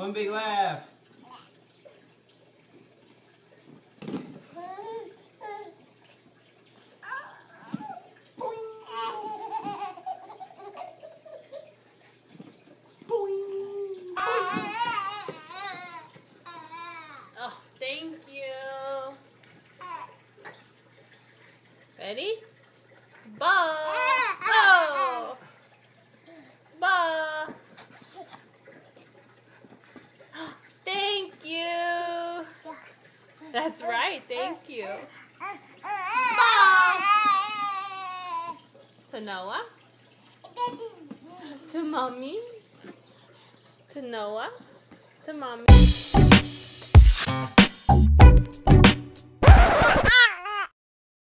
One big laugh. Oh, thank you. Ready? Ba. Oh. Ba. Thank you. That's right. Thank you. Mom. To Noah. To mommy. To Noah. To mommy.